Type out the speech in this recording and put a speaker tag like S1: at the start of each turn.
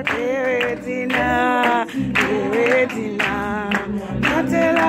S1: Dewe Zina, Dewe Zina, Natela.